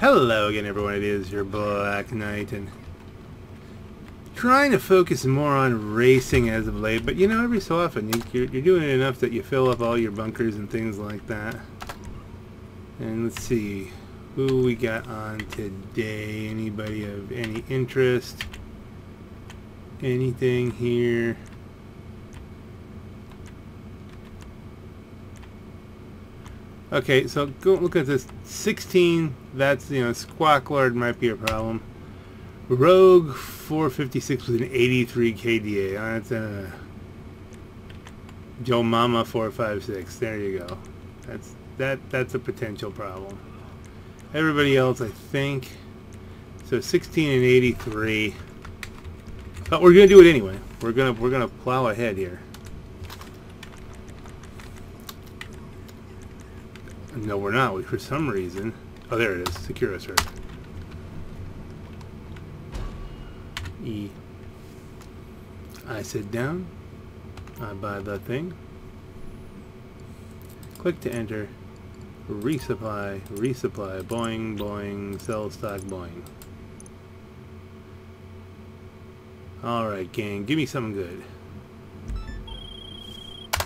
Hello again, everyone. It is your Black Knight, and trying to focus more on racing as of late. But you know, every so often you, you're, you're doing it enough that you fill up all your bunkers and things like that. And let's see who we got on today. Anybody of any interest? Anything here? Okay, so go look at this. 16, that's, you know, Squawk Lord might be a problem. Rogue 456 with an 83 KDA. That's a Joe Mama 456. There you go. That's that that's a potential problem. Everybody else, I think. So 16 and 83. But we're gonna do it anyway. We're gonna we're gonna plow ahead here. No, we're not. We, for some reason... Oh, there it is. Secure us, right? E. I sit down. I buy the thing. Click to enter. Resupply. Resupply. Boing, boing. Sell stock, boing. Alright, gang. Give me something good.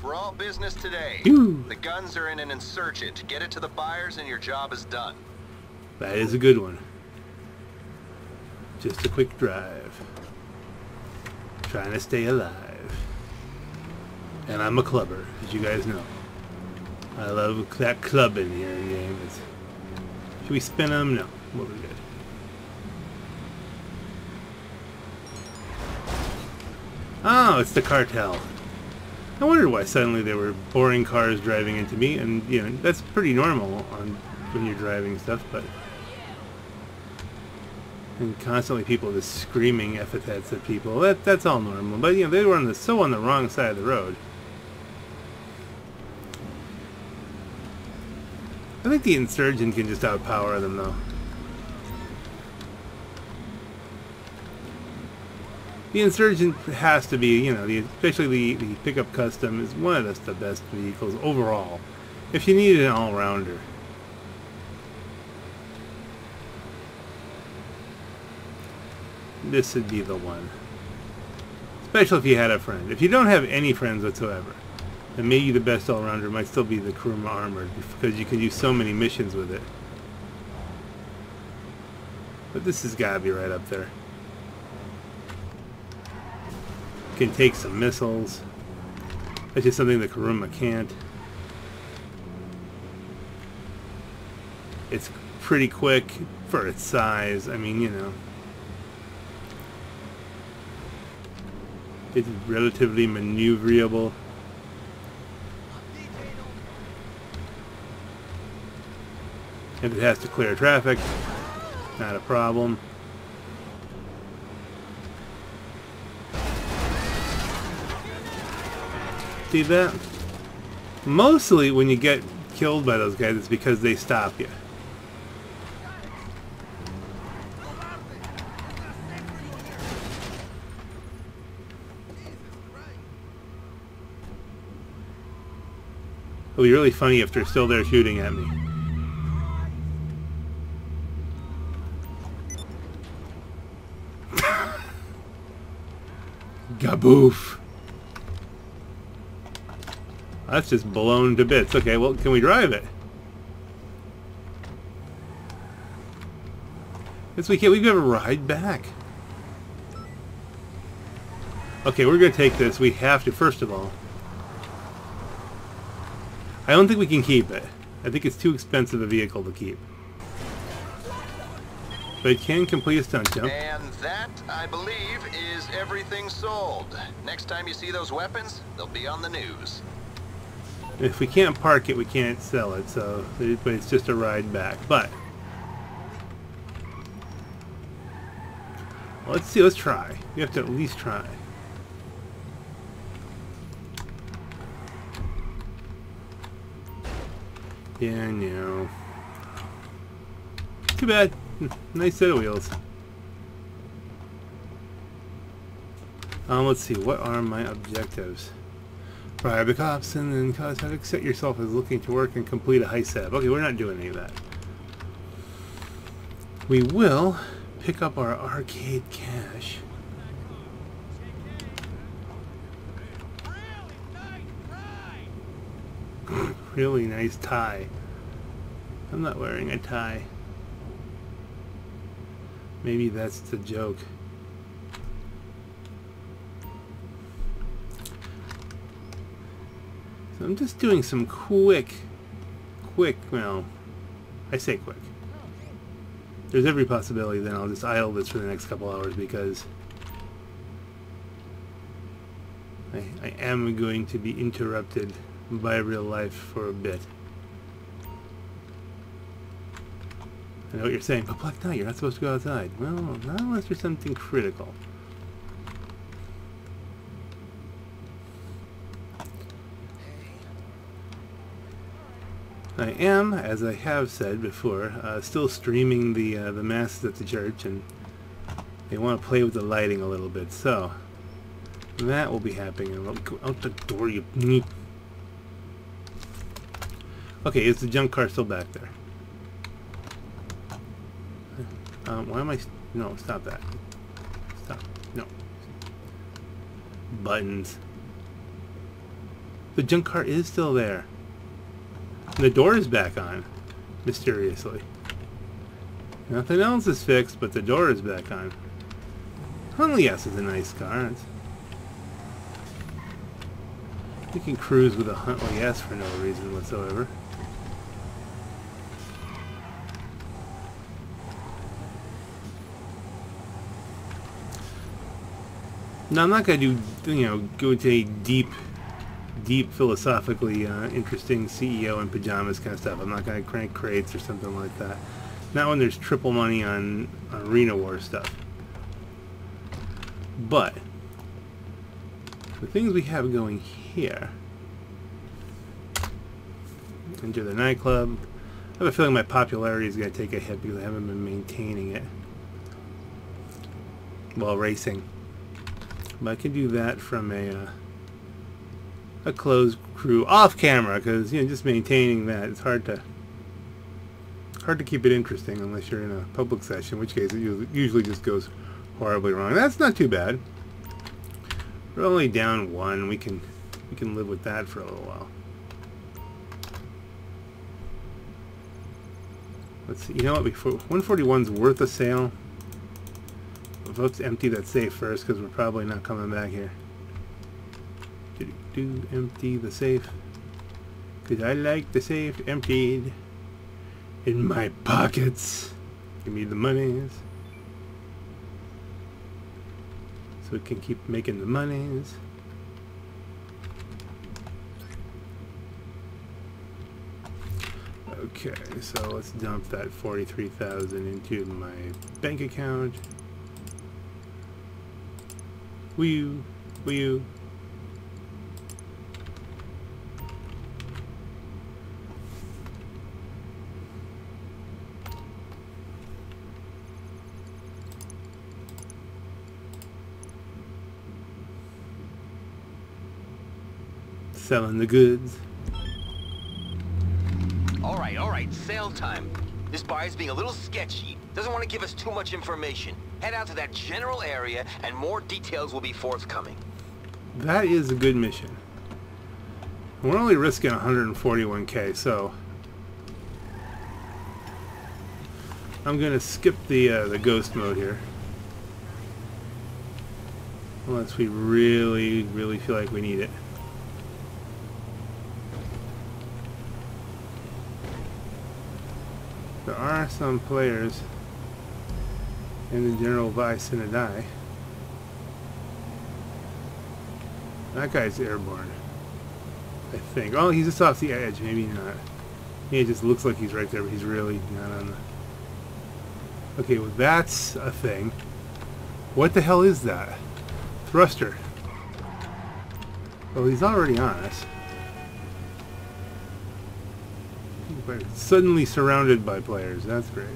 We're all business today. Ooh. The guns are in an insurgent. Get it to the buyers and your job is done. That is a good one. Just a quick drive. Trying to stay alive. And I'm a clubber, as you guys know. I love that clubbing here in games. Should we spin them? No. We'll be good. Oh, it's the cartel. I wondered why suddenly there were boring cars driving into me, and you know that's pretty normal on when you're driving stuff, but and constantly people just screaming epithets at people. That that's all normal, but you know they were on the so on the wrong side of the road. I think the insurgent can just outpower them though. The Insurgent has to be, you know, the, especially the, the pickup custom is one of the, the best vehicles overall. If you need an all-rounder. This would be the one. Especially if you had a friend. If you don't have any friends whatsoever, then maybe the best all-rounder might still be the Kuruma Armored because you can do so many missions with it. But this has got to be right up there. Can take some missiles. That's just something the Kuruma can't. It's pretty quick for its size. I mean, you know. It's relatively maneuverable. If it has to clear traffic, not a problem. See that? Mostly when you get killed by those guys, it's because they stop you. It'll be really funny if they're still there shooting at me. Gaboof. That's just blown to bits. Okay, well, can we drive it? Yes, we can. We've got a ride back. Okay, we're going to take this. We have to, first of all. I don't think we can keep it. I think it's too expensive a vehicle to keep. But it can complete a stunt jump. And that, I believe, is everything sold. Next time you see those weapons, they'll be on the news. If we can't park it, we can't sell it, so it's just a ride back. But let's see, let's try. We have to at least try. Yeah, no. Too bad. Nice set of wheels. Um, let's see, what are my objectives? Bribe the cops and then cause to set yourself as looking to work and complete a heist setup. Okay, we're not doing any of that. we will pick up our arcade cash. really nice tie. I'm not wearing a tie. Maybe that's the joke. So I'm just doing some quick, quick, well, I say quick. There's every possibility then I'll just idle this for the next couple hours because I, I am going to be interrupted by real life for a bit. I know what you're saying, but Black Knight, you're not supposed to go outside. Well, not unless there's something critical. I am, as I have said before, uh, still streaming the uh, the masses at the church, and they want to play with the lighting a little bit. So that will be happening. Go out the door, you. Okay, is the junk car still back there? Um, why am I... No, stop that. Stop. No. Buttons. The junk car is still there. And the door is back on. Mysteriously. Nothing else is fixed, but the door is back on. Huntley S is a nice car. It's you can cruise with a Huntley S for no reason whatsoever. Now I'm not to do, you know, go into a deep, deep philosophically uh, interesting CEO in pajamas kind of stuff. I'm not going to crank crates or something like that. Not when there's triple money on, Arena War stuff. But, the things we have going here. Enter the nightclub. I have a feeling my popularity is going to take a hit because I haven't been maintaining it while racing. But I can do that from a uh, a closed crew off camera because you know just maintaining that it's hard to hard to keep it interesting unless you're in a public session, in which case it usually just goes horribly wrong. That's not too bad. We're only down one. We can we can live with that for a little while. Let's see. You know what? Before 141's worth a sale let's empty that safe first because we're probably not coming back here. Do, do empty the safe because I like the safe emptied in my pockets. Give me the monies so we can keep making the monies. Okay, so let's dump that 43,000 into my bank account. Will you? Selling the goods. All right, all right, sale time. This buyer's being a little sketchy. Doesn't want to give us too much information. Head out to that general area and more details will be forthcoming. That is a good mission. We're only risking 141k, so... I'm going to skip the, uh, the ghost mode here. Unless we really, really feel like we need it. There are some players in the general vice and a die. That guy's airborne. I think. Oh, he's just off the edge. Maybe not. He just looks like he's right there, but he's really not on the... Okay, well that's a thing. What the hell is that? Thruster. Well, he's already on us. Suddenly surrounded by players. That's great.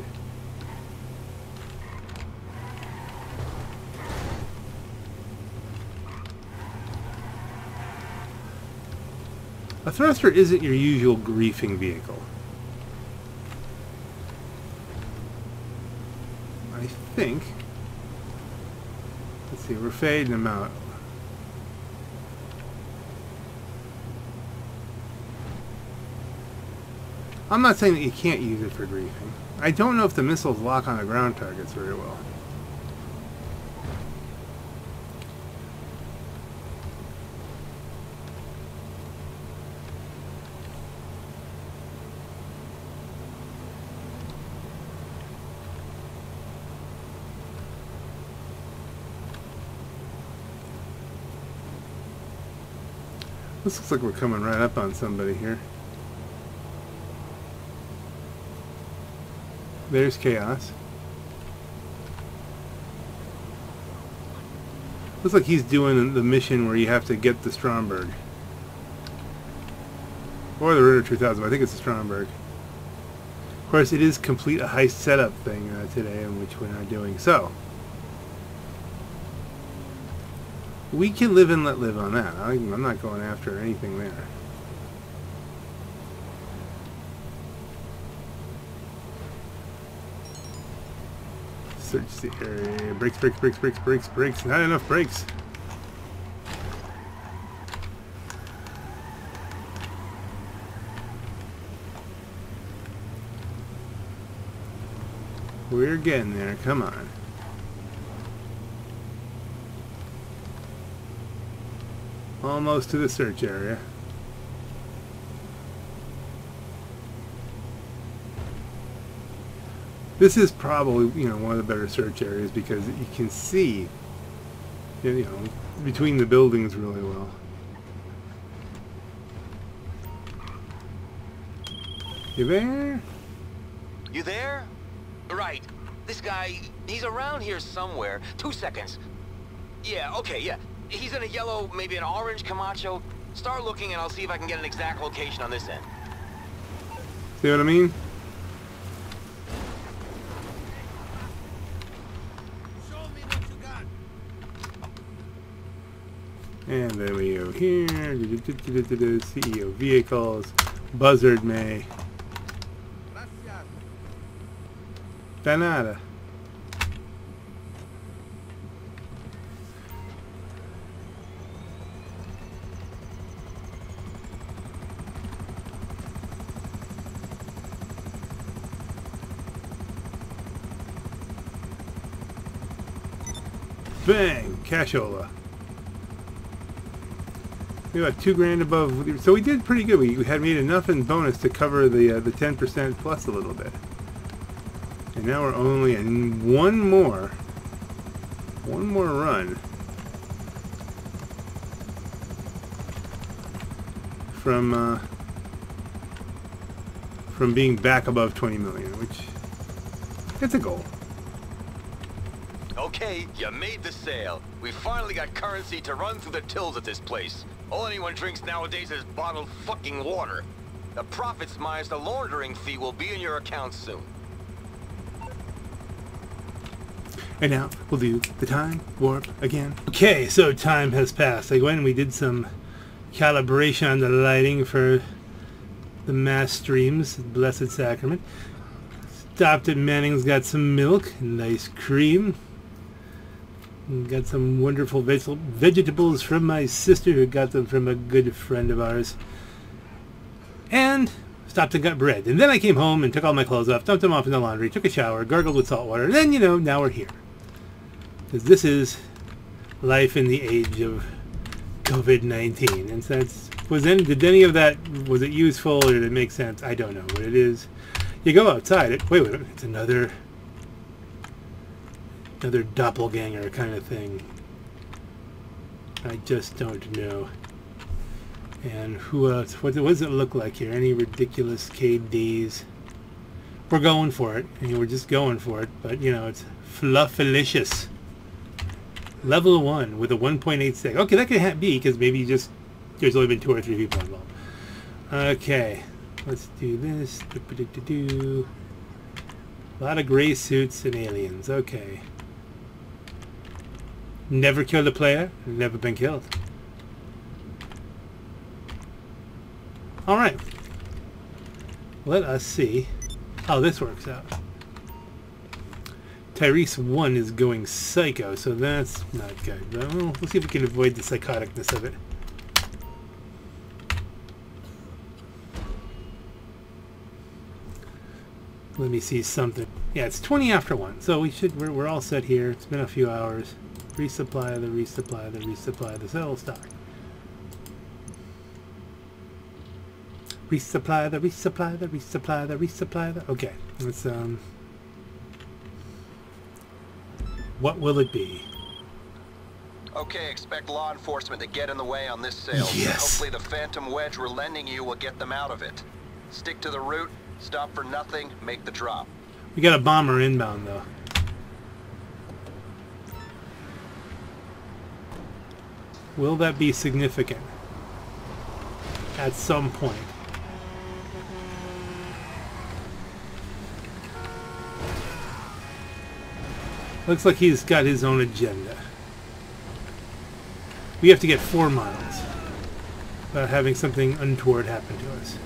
A thruster isn't your usual griefing vehicle. I think. Let's see, we're fading them out. I'm not saying that you can't use it for griefing. I don't know if the missiles lock on the ground targets very well. This looks like we're coming right up on somebody here. There's Chaos. Looks like he's doing the mission where you have to get the Stromberg. Or the Ritter 2000, I think it's the Stromberg. Of course, it is complete a heist setup thing uh, today, in which we're not doing. So, we can live and let live on that. I'm not going after anything there. Search uh, area. Brakes, brakes, brakes, brakes, brakes, brakes. Not enough brakes. We're getting there. Come on. Almost to the search area. This is probably, you know, one of the better search areas because you can see, you know, between the buildings really well. You there? You there? Right. This guy, he's around here somewhere. Two seconds. Yeah, okay, yeah. He's in a yellow, maybe an orange Kamacho. Start looking and I'll see if I can get an exact location on this end. See what I mean? And then we go here, CEO vehicles, Buzzard May. Danada. Bang! Cashola. We got two grand above, so we did pretty good. We, we had made enough in bonus to cover the uh, the 10% plus a little bit. And now we're only in one more, one more run from uh, from being back above 20 million, which it's a goal. Okay, you made the sale. We finally got currency to run through the tills at this place. All anyone drinks nowadays is bottled fucking water. The profits minus the laundering fee will be in your account soon. And now we'll do the time warp again. Okay, so time has passed. I went and we did some calibration on the lighting for the mass streams, Blessed Sacrament. Stopped at Manning's, got some milk, nice cream, Got some wonderful vegetables from my sister who got them from a good friend of ours. And stopped and got bread. And then I came home and took all my clothes off, dumped them off in the laundry, took a shower, gargled with salt water, and then, you know, now we're here. Because this is life in the age of COVID-19. And since, was any, did any of that, was it useful or did it make sense? I don't know. what it is, you go outside, it, wait, wait, it's another another doppelganger kind of thing. I just don't know. And who else? What, what does it look like here? Any ridiculous KDs? We're going for it. I mean, we're just going for it. But, you know, it's fluffalicious. Level 1 with a 1.86. Okay, that could be because maybe just there's only been two or three people involved. Okay, let's do this. A lot of gray suits and aliens. Okay. Never killed a player, never been killed. Alright. Let us see how this works out. Tyrese 1 is going psycho, so that's not good. But, well, let's see if we can avoid the psychoticness of it. Let me see something. Yeah, it's 20 after 1, so we should, we're, we're all set here. It's been a few hours. Resupply the resupply the resupply the cell stock. Resupply the resupply the resupply the resupply the... Okay, let's, um... What will it be? Okay, expect law enforcement to get in the way on this sale. Yes. Hopefully the phantom wedge we're lending you will get them out of it. Stick to the route, stop for nothing, make the drop. We got a bomber inbound, though. Will that be significant? At some point. Looks like he's got his own agenda. We have to get four miles without having something untoward happen to us.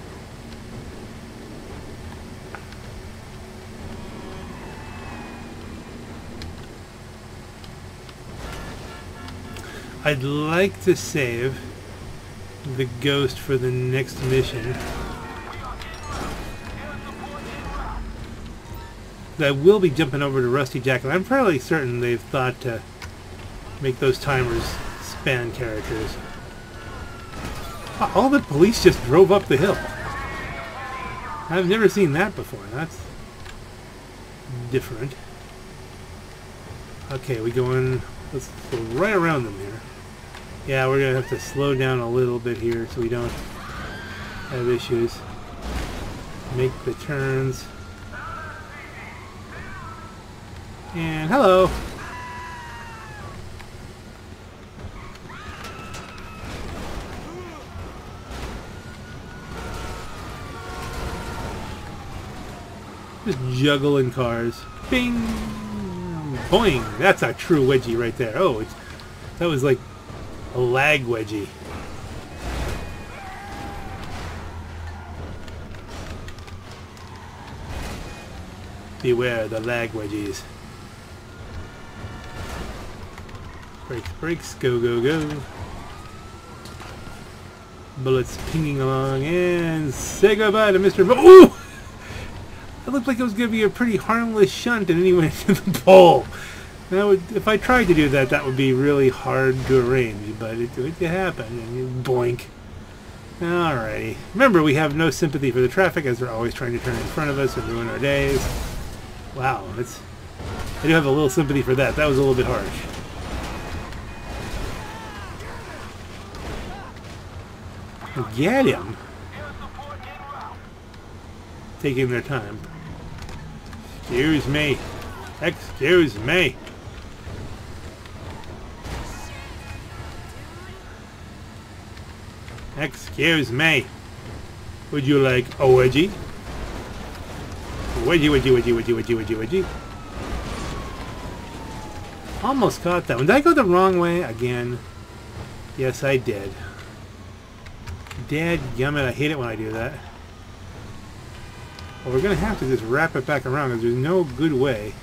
I'd like to save the ghost for the next mission. I will be jumping over to Rusty Jack. and I'm fairly certain they've thought to make those timers span characters. All the police just drove up the hill. I've never seen that before. That's different. Okay, we go in. Let's go right around them here. Yeah, we're going to have to slow down a little bit here so we don't have issues. Make the turns. And hello. Just juggling cars. Bing! Boing! That's a true wedgie right there. Oh, that was like a lag wedgie. Beware the lag wedgies. Brakes, brakes, go, go, go. Bullets pinging along, and say goodbye to Mr. Mo Ooh! It looked like it was going to be a pretty harmless shunt, and he went to the pole. That would, if I tried to do that, that would be really hard to arrange, but it, it happened, and you boink. Alrighty. Remember, we have no sympathy for the traffic, as they're always trying to turn in front of us and ruin our days. Wow, that's... I do have a little sympathy for that. That was a little bit harsh. Get him! Taking their time. Excuse me. Excuse me. Excuse me. Would you like a wedgie? Wedgie, wedgie, wedgie, wedgie, wedgie, wedgie, wedgie. Almost caught that one. Did I go the wrong way again? Yes, I did. Dad gummit, I hate it when I do that. Well, we're going to have to just wrap it back around because there's no good way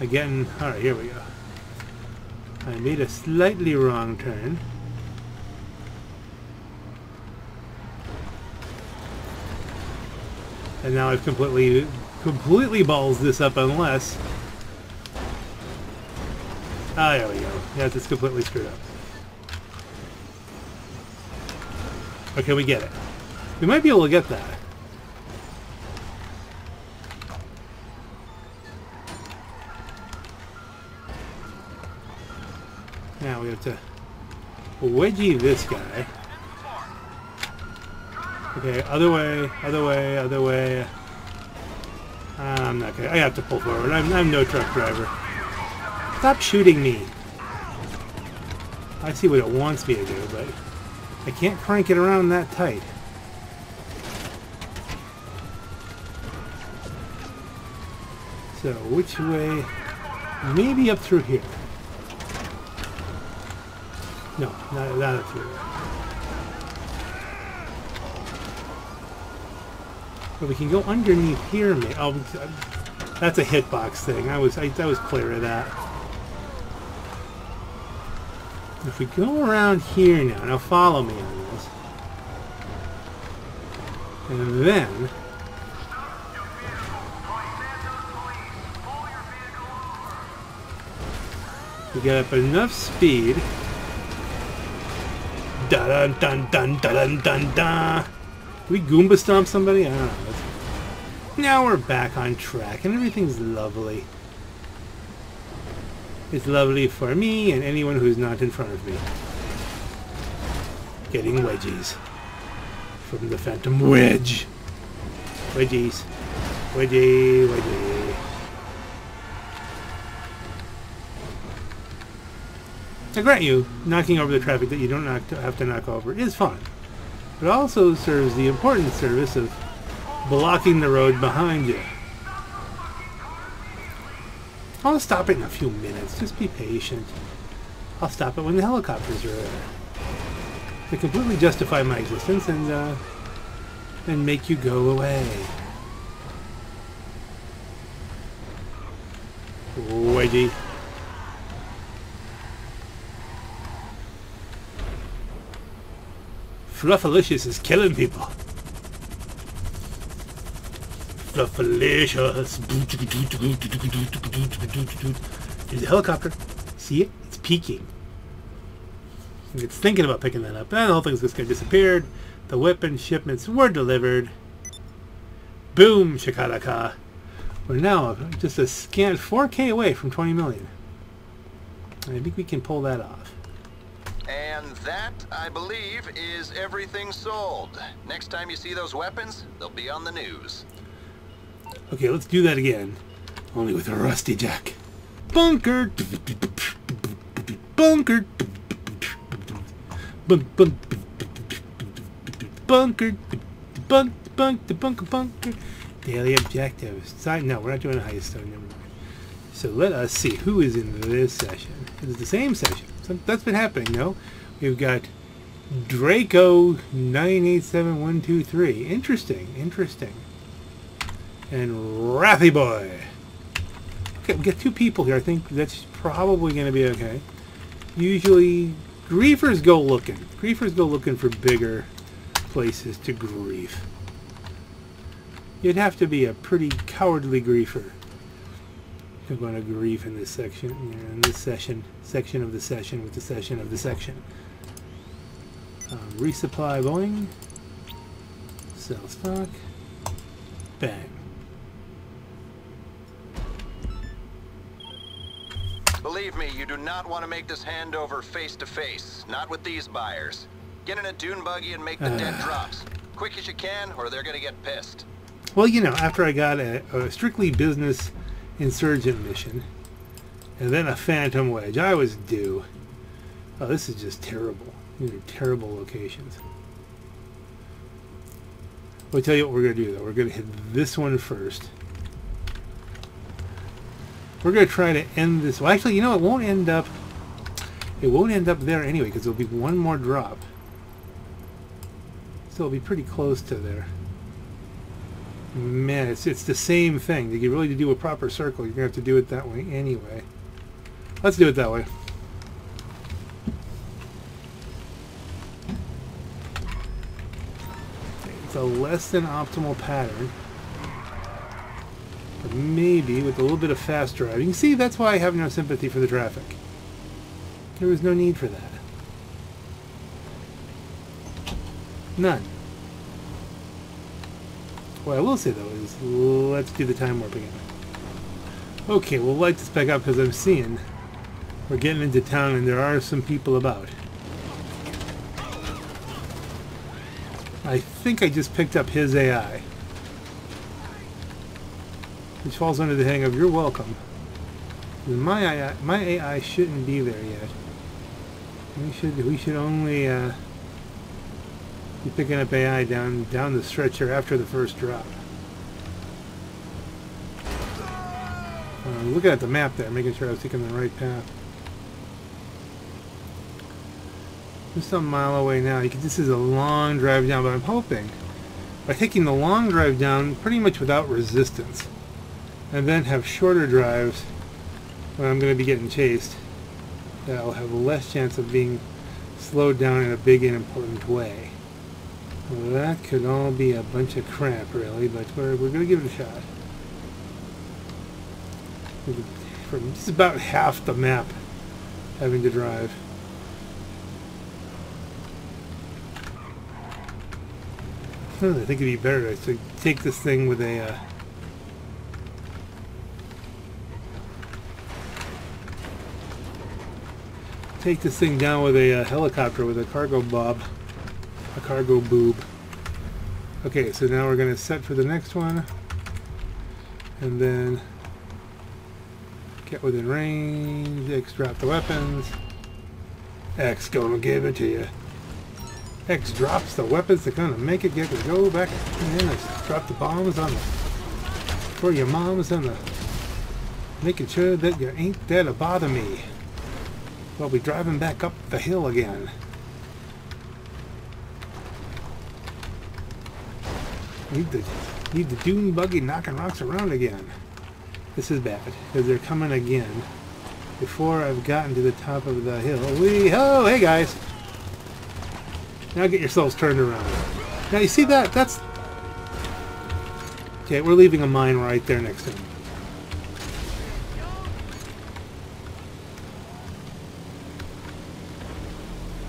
of getting... Alright, here we go. I made a slightly wrong turn. And now I've completely, completely balls this up unless... Ah, there we go. Yes, it's completely screwed up. Okay, we get it. We might be able to get that. Now we have to wedgie this guy. Okay, other way, other way, other way. I'm not gonna, I have to pull forward. I'm, I'm no truck driver. Stop shooting me. I see what it wants me to do, but I can't crank it around that tight. So, which way? Maybe up through here. No, not, not up through. But we can go underneath here. Oh, That's a hitbox thing. I was I, I was clear of that. If we go around here now, now follow me on this. And then we get up enough speed. Dun dun dun dun dun dun dun. We Goomba stomp somebody? I don't know. Now we're back on track and everything's lovely. It's lovely for me and anyone who's not in front of me. Getting wedgies from the Phantom Wedge. Wedgies. Wedgie, wedgie. I grant you, knocking over the traffic that you don't have to knock over is fun. It also serves the important service of blocking the road behind you. I'll stop it in a few minutes. Just be patient. I'll stop it when the helicopters are there. To completely justify my existence and, uh, and make you go away. Wedgie. Fluffalicious is killing people. Fluffalicious. There's a helicopter. See it? It's peeking. It's thinking about picking that up. And the whole thing's just going to disappeared. The weapon shipments were delivered. Boom, shakalaka. We're now just a scant 4k away from 20 million. I think we can pull that off. And that, I believe, is everything sold. Next time you see those weapons, they'll be on the news. Okay, let's do that again. Only with a rusty jack. Bunker. Bunker. Bunk, bunk, bunker. Bunk, bunk, the bunker, bunker. Daily objectives. Side, no, we're not doing a heist, so never mind. So let us see who is in this session. It is the same session. So that's been happening, no? We've got Draco 987123. Interesting, interesting. And Wrathy Boy. Okay, we got two people here. I think that's probably going to be okay. Usually, griefers go looking. Griefers go looking for bigger places to grief. You'd have to be a pretty cowardly griefer to going to grief in this section, in this session, section of the session with the session of the section. Um, resupply Boeing. Sell stock. Bang. Believe me, you do not want to make this handover face to face. Not with these buyers. Get in a dune buggy and make the dead drops. Quick as you can, or they're gonna get pissed. Well, you know, after I got a, a strictly business insurgent mission, and then a phantom wedge, I was due. Oh, this is just terrible. These are terrible locations. I'll tell you what we're going to do, though. We're going to hit this one first. We're going to try to end this. Well, actually, you know, it won't end up... It won't end up there anyway, because there'll be one more drop. So it'll be pretty close to there. Man, it's, it's the same thing. Get really to do a proper circle, you're going to have to do it that way anyway. Let's do it that way. It's a less than optimal pattern. But maybe with a little bit of fast driving. See, that's why I have no sympathy for the traffic. There was no need for that. None. What I will say though is, let's do the time warp again. Okay, we'll light this back up because I'm seeing we're getting into town and there are some people about. I think I just picked up his AI. Which falls under the heading of you're welcome. My AI, my AI shouldn't be there yet. We should we should only uh, picking up AI down down the stretch here after the first drop. Uh, looking at the map there, making sure I was taking the right path. Just a mile away now. Can, this is a long drive down, but I'm hoping by taking the long drive down pretty much without resistance and then have shorter drives when I'm going to be getting chased that I'll have less chance of being slowed down in a big and important way. Well, that could all be a bunch of crap, really, but we're, we're going to give it a shot. From just about half the map having to drive. I think it'd be better to take this thing with a uh, take this thing down with a uh, helicopter with a Cargobob, a cargo boob. Okay, so now we're going to set for the next one, and then get within range, X the weapons, X gonna give it to you. X drops the weapons to kind of make it get to go back and then drop the bombs on the for your moms and the making sure that you ain't there to bother me. We'll be driving back up the hill again. Need the need the dune buggy knocking rocks around again. This is bad because they're coming again before I've gotten to the top of the hill. We oh hey guys. Now get yourselves turned around. Now you see that? That's okay. We're leaving a mine right there next to him.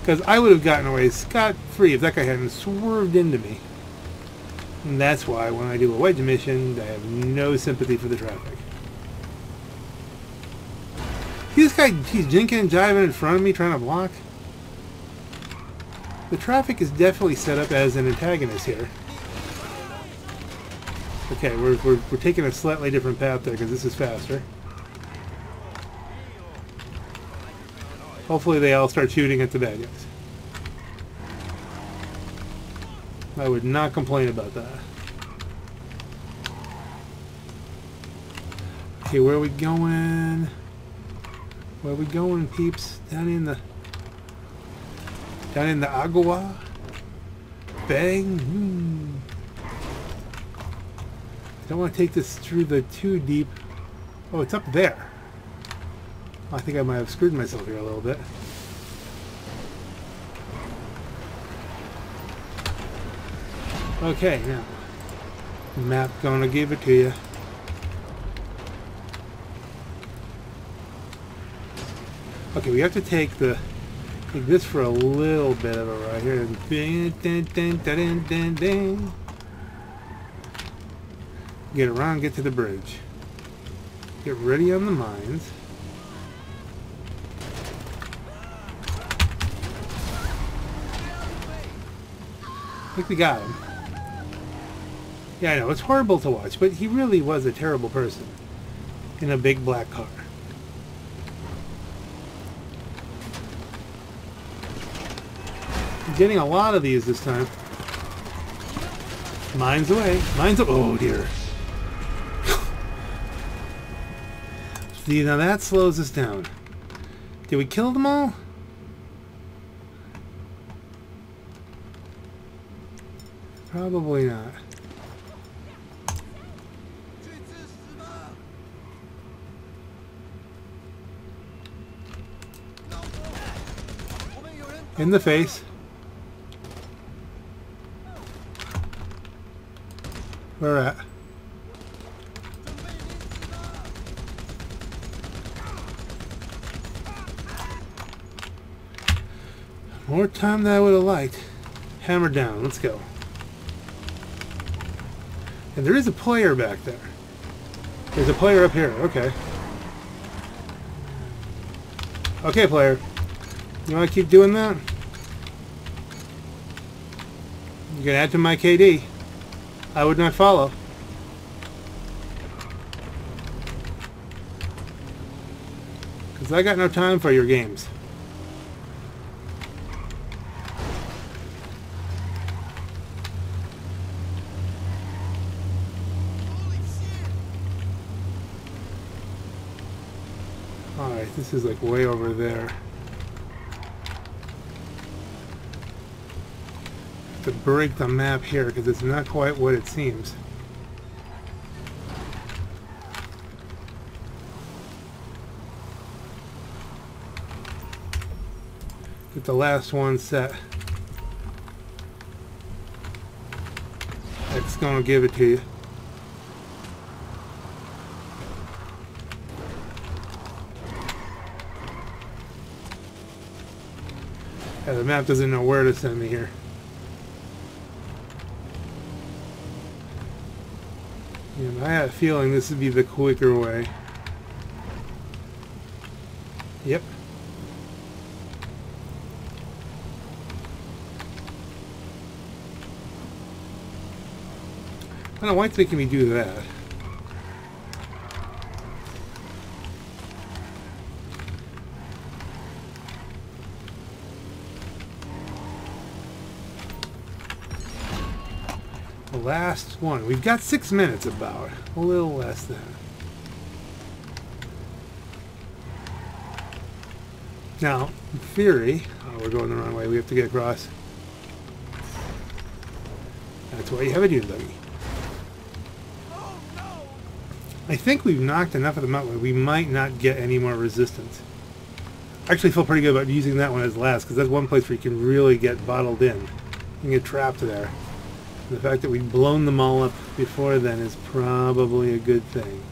Because I would have gotten away scot-free if that guy hadn't swerved into me. And that's why when I do a wedge mission, I have no sympathy for the traffic. See this guy, he's jinking and jiving in front of me trying to block? The traffic is definitely set up as an antagonist here. Okay, we're, we're, we're taking a slightly different path there because this is faster. Hopefully they all start shooting at the bad guys. I would not complain about that. Okay, where are we going? Where are we going, peeps? Down in the... Down in the Agua? Bang? Hmm. Don't want to take this through the too deep... Oh, it's up there. I think I might have screwed myself here a little bit. Okay, now. Map gonna give it to you. Okay, we have to take the take this for a little bit of a ride here. Get around, get to the bridge. Get ready on the mines. I think we got him. Yeah, I know, it's horrible to watch, but he really was a terrible person in a big black car. I'm getting a lot of these this time. Mine's away. Mine's away. Oh, dear. See, now that slows us down. Did we kill them all? Probably not. In the face. Where at? More time than I would have liked. Hammer down. Let's go. And there is a player back there. There's a player up here. Okay. Okay, player. You want to keep doing that? You can add to my KD. I would not follow. Because I got no time for your games. Alright, this is like way over there. to break the map here because it's not quite what it seems. Get the last one set. It's going to give it to you. Yeah, the map doesn't know where to send me here. I had a feeling this would be the quicker way. Yep. I don't know why it's making me do that. Last one. We've got six minutes about. A little less than. Now, in theory, oh, we're going the wrong way. We have to get across. That's why you have a dune buggy. I think we've knocked enough of them out where we might not get any more resistance. I actually feel pretty good about using that one as last, because that's one place where you can really get bottled in. You can get trapped there. The fact that we've blown them all up before then is probably a good thing.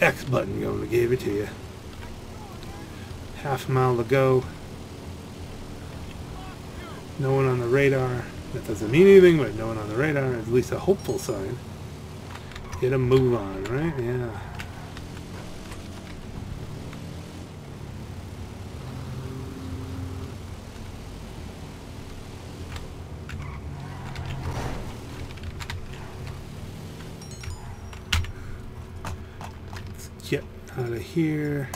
X button to give it to you. Half a mile to go. No one on the radar. That doesn't mean anything, but no one on the radar is at least a hopeful sign. Get a move on, right? Yeah. Let's get out of here.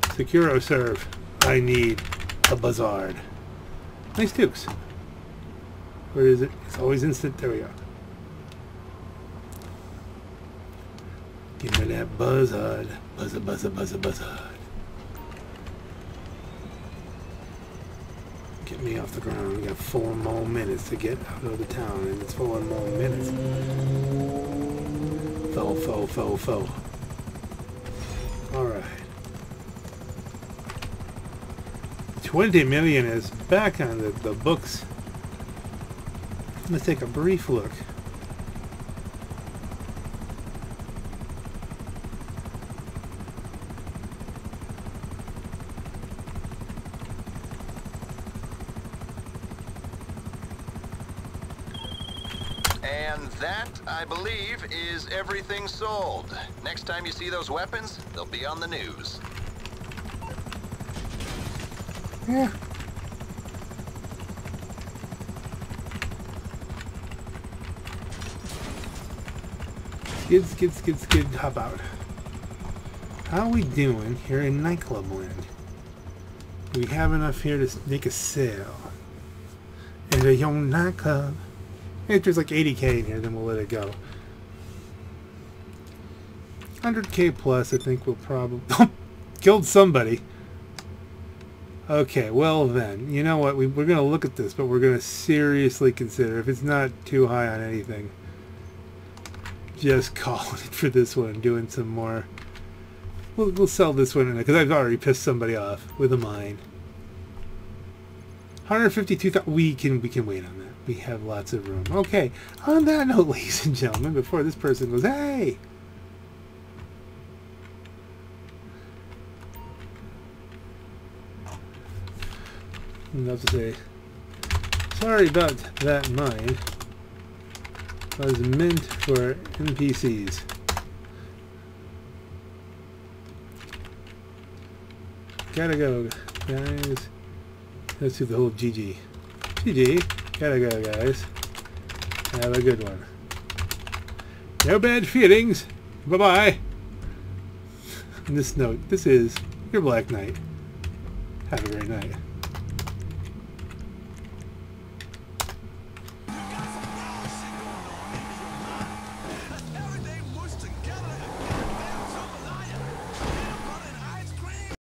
SecuroServ. I need a buzzard. Nice dukes. Where is it? It's always instant. There we go. Give me that buzzard. Buzzer, buzzer, buzzer, buzzard. Get me off the ground. We got four more minutes to get out of the town, and it's four more minutes. Fo, fo, fo, fo. Alright. 20 million is back on the, the books. Let's take a brief look. And that, I believe, is everything sold. Next time you see those weapons, they'll be on the news. Yeah. Skid, skid, skid, skid, hop out. How are we doing here in nightclub land? We have enough here to make a sale? At a young nightclub. If there's like 80k in here, then we'll let it go. 100k plus, I think we'll probably... Killed somebody. Okay, well then, you know what? We, we're going to look at this, but we're going to seriously consider if it's not too high on anything. Just calling it for this one, doing some more. We'll, we'll sell this one because I've already pissed somebody off with a mine. 152,000. We can we can wait on that. We have lots of room. Okay. On that note, ladies and gentlemen, before this person goes, hey. I'm to say, sorry about that mine. Was meant for NPCs. Gotta go, guys. Let's do the whole GG. GG. Gotta go, guys. Have a good one. No bad feelings. Bye-bye. On this note, this is your Black Knight. Have a great night.